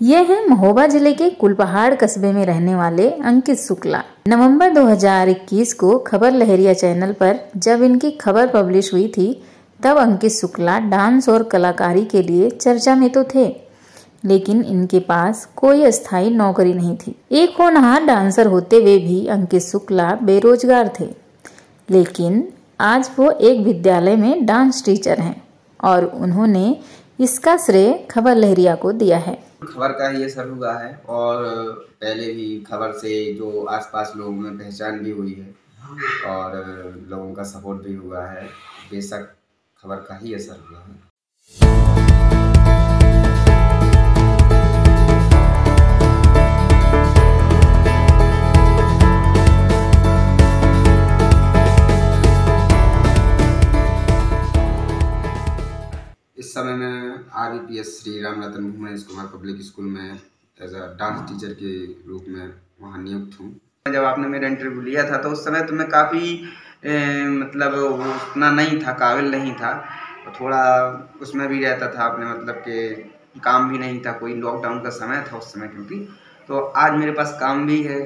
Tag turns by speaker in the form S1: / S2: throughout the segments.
S1: ये है महोबा ज़िले के कुलपहाड़ कस्बे में रहने वाले अंकित शुक्ला। नवंबर 2021 को खबर लहरिया चैनल पर जब इनकी खबर पब्लिश हुई थी, तब अंकित शुक्ला डांस और कलाकारी के लिए चर्चा में तो थे, लेकिन इनके पास कोई अस्थायी नौकरी नहीं थी। एक होनहार डांसर होते हुए भी अंकित शुक्ला बेरोजगार थे, लेकिन आज वो एक विद्यालय में डांस टीचर हैं और उन्होंने इसका श्रेय खबर लहरिया को दिया है।
S2: खबर का ही असर हुआ है और पहले भी खबर से जो आसपास लोगों में पहचान भी हुई है और लोगों का सपोर्ट भी हुआ है, बेशक खबर का ही असर हुआ है। इस समय मैं R P S Shri Ram Ratan Bhumesh Kumar public school में एज अ डांस टीचर के रूप में वहाँ नियुक्त हूँ। जब आपने मेरा इंटरव्यू लिया था तो उस समय तो मैं काफ़ी मतलब उतना नहीं था, काबिल नहीं था। थोड़ा उसमें भी रहता था अपने मतलब के काम भी नहीं था, कोई लॉकडाउन का समय था उस समय क्योंकि। तो आज मेरे पास काम भी है,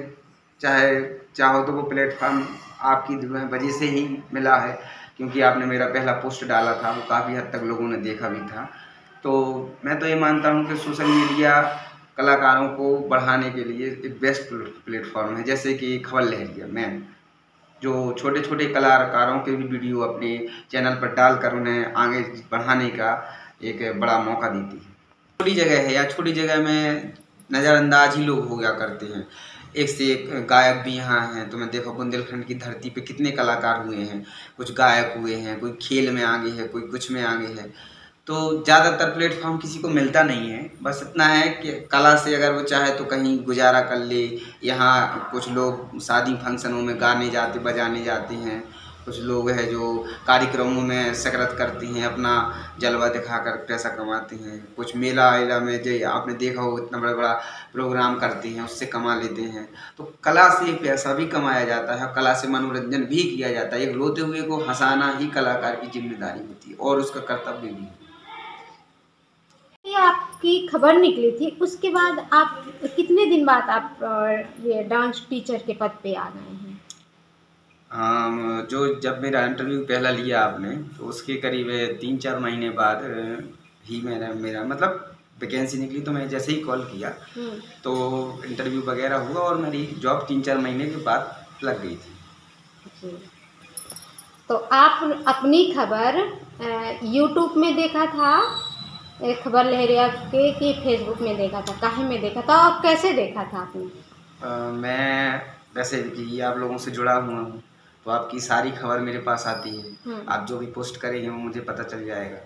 S2: चाहे, चाहो तो वो प्लेटफार्म आपकी वजह से ही मिला है, क्योंकि आपने मेरा पहला पोस्ट डाला था, वो काफ़ी हद तक लोगों ने देखा भी था। तो मैं तो ये मानता हूँ कि सोशल मीडिया कलाकारों को बढ़ाने के लिए एक बेस्ट प्लेटफॉर्म है, जैसे कि खबर लहरिया मैन, जो छोटे छोटे कलाकारों के भी वीडियो अपने चैनल पर डालकर उन्हें आगे बढ़ाने का एक बड़ा मौका देती है। छोटी जगह है या छोटी जगह में नज़रअंदाज ही लोग हो गया करते हैं। एक से एक गायक भी यहाँ हैं तो मैं देखो बुंदेलखंड की धरती पे कितने कलाकार हुए हैं। कुछ गायक हुए हैं, कोई खेल में आगे है, कोई कुछ में आगे है। तो ज़्यादातर प्लेटफॉर्म किसी को मिलता नहीं है। बस इतना है कि कला से अगर वो चाहे तो कहीं गुजारा कर ले। यहाँ कुछ लोग शादी फंक्शनों में गाने जाते, बजाने जाते हैं। कुछ लोग हैं जो कार्यक्रमों में सकरत करती हैं, अपना जलवा दिखा कर पैसा कमाते हैं। कुछ मेला वेला में जो आपने देखा हो इतना बड़ा बड़ा प्रोग्राम करते हैं, उससे कमा लेते हैं। तो कला से पैसा भी कमाया जाता है, कला से मनोरंजन भी किया जाता है। एक रोते हुए को हंसाना ही कलाकार की ज़िम्मेदारी होती है और उसका कर्तव्य भी है
S3: आपकी खबर निकली थी उसके बाद आप कितने दिन बाद आप ये डांस टीचर के पद पे आ गए हैं?
S2: हाँ जो जब मेरा इंटरव्यू पहला लिया आपने तो उसके करीब तीन चार महीने बाद ही मेरा मेरा मतलब वैकेंसी निकली तो मैंने जैसे ही कॉल किया। तो इंटरव्यू वगैरह हुआ और मेरी जॉब तीन चार महीने के बाद लग गई थी।
S3: तो आप अपनी खबर यूट्यूब में देखा था? खबर लहरिया के कि फेसबुक में देखा था काहे में देखा था और कैसे देखा था आपने?
S2: मैं वैसे कि आप लोगों से जुड़ा हुआ हूँ तो आपकी सारी खबर मेरे पास आती है। आप जो भी पोस्ट करेंगे वो मुझे पता चल जाएगा।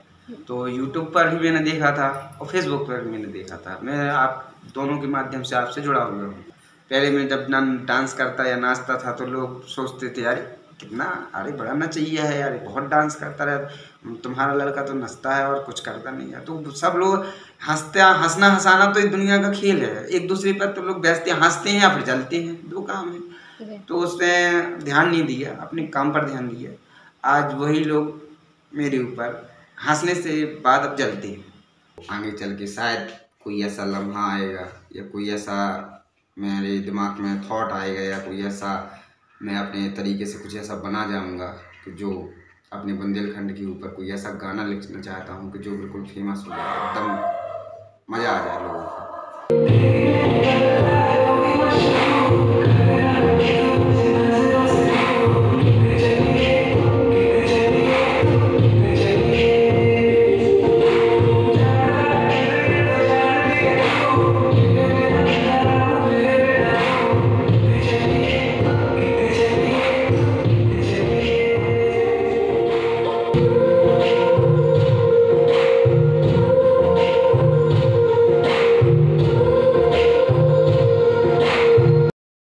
S2: तो यूट्यूब पर भी मैंने देखा था और फेसबुक पर भी मैंने देखा था। मैं आप दोनों के माध्यम से आपसे जुड़ा हुआ हूँ। पहले मैं जब डांस करता या नाचता था तो लोग सोचते थे यार कितना? अरे बढ़ाना चाहिए है यार बहुत डांस करता रहे तुम्हारा लड़का तो नचता है और कुछ करता नहीं है। तो सब लोग हँसते हंसना हंसाना तो इस दुनिया का खेल है। एक दूसरे पर तो लोग बैठते हँसते हैं या फिर जलते हैं दो काम है। तो उसने ध्यान नहीं दिया अपने काम पर ध्यान दिया। आज वही लोग मेरे ऊपर हंसने से बाद अब जलते हैं। आगे चल के शायद कोई ऐसा लम्हा आएगा या कोई ऐसा मेरे दिमाग में थॉट आएगा या कोई ऐसा मैं अपने तरीके से कुछ ऐसा बना जाऊँगा कि जो अपने बुंदेलखंड के ऊपर कोई ऐसा गाना लिखना चाहता हूँ कि जो बिल्कुल फ़ेमस हो जाए, एकदम मज़ा आ जाए लोगों को।